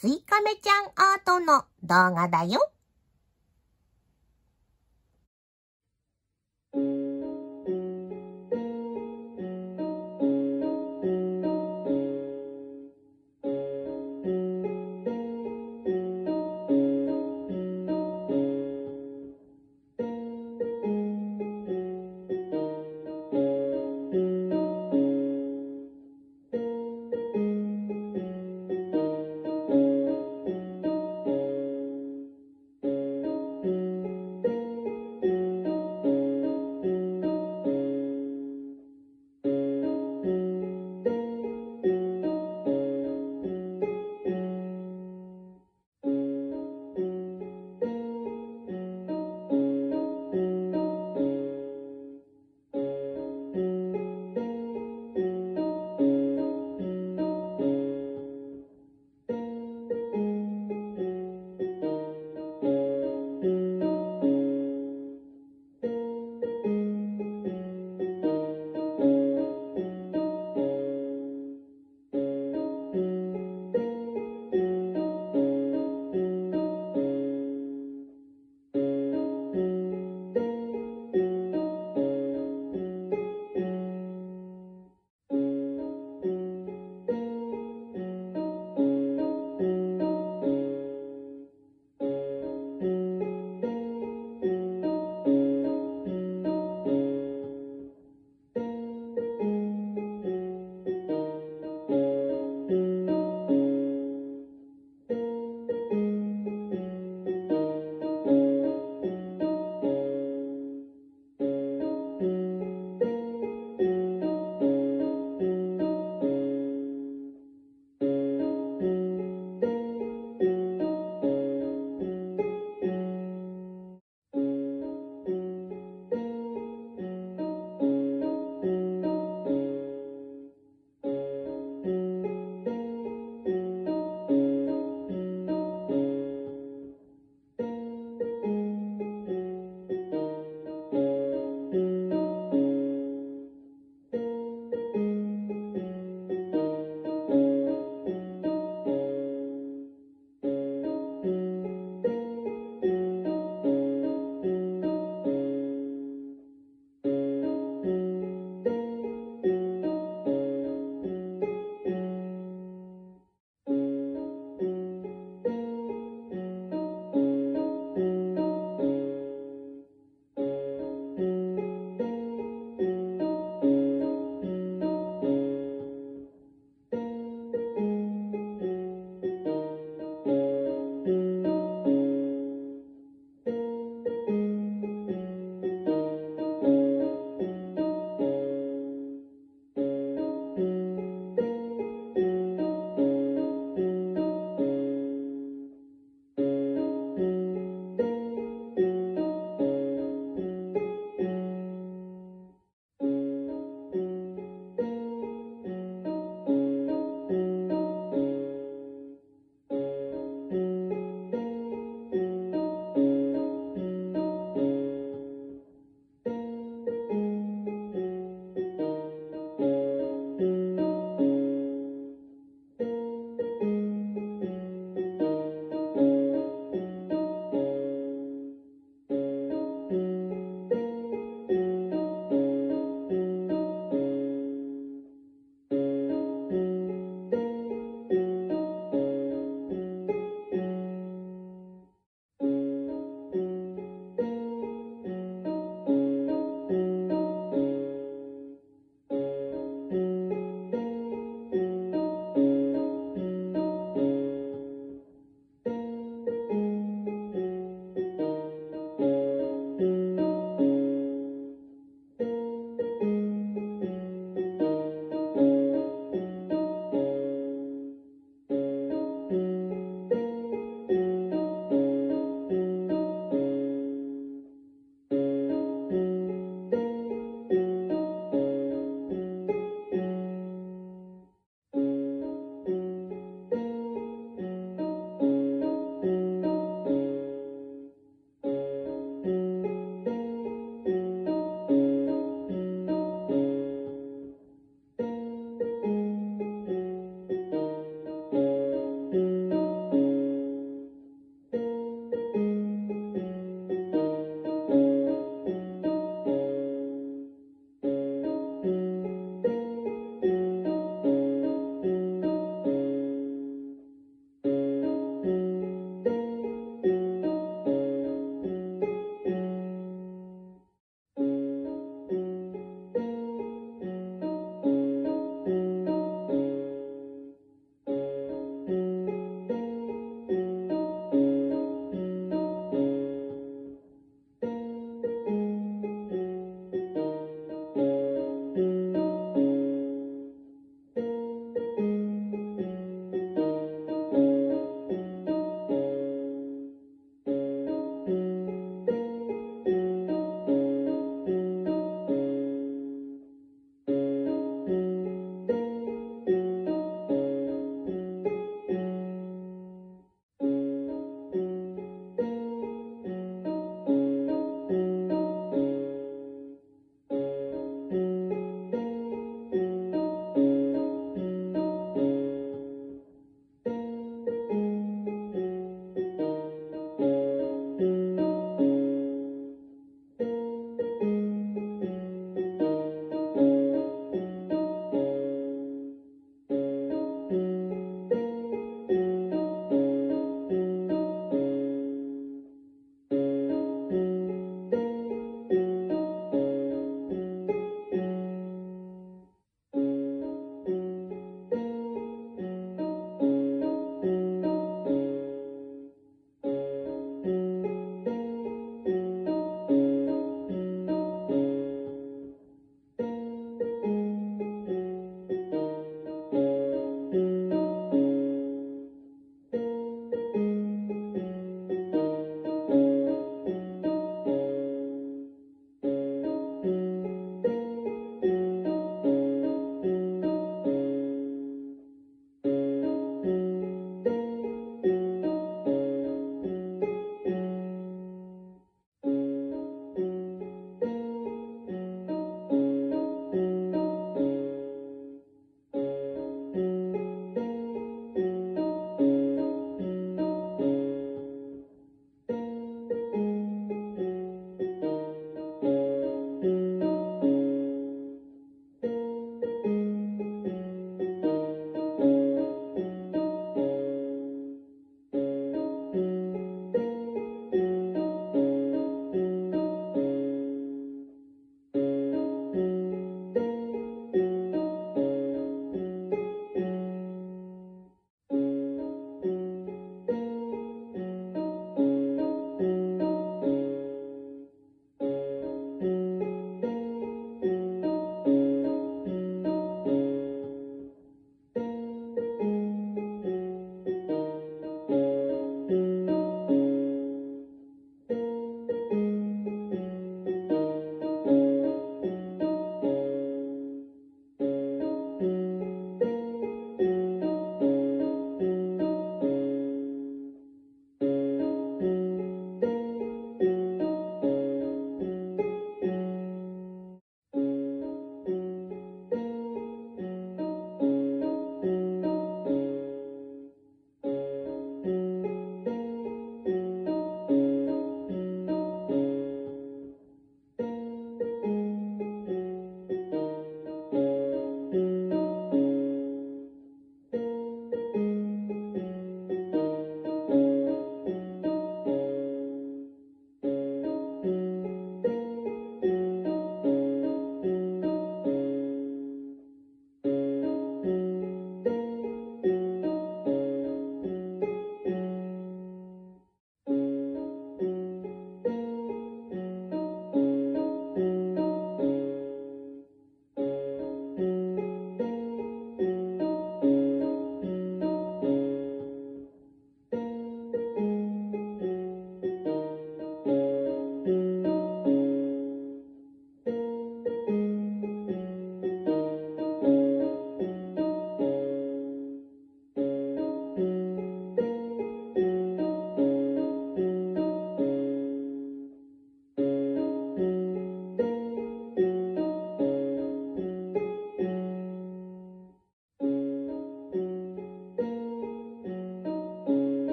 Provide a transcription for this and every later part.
スイカメちゃんアートの動画だよ。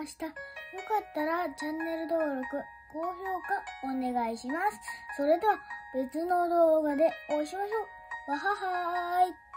ました。よかったらチャンネル登録、高評価お願いします。それでは別の動画でお会いしましょう。わははーい。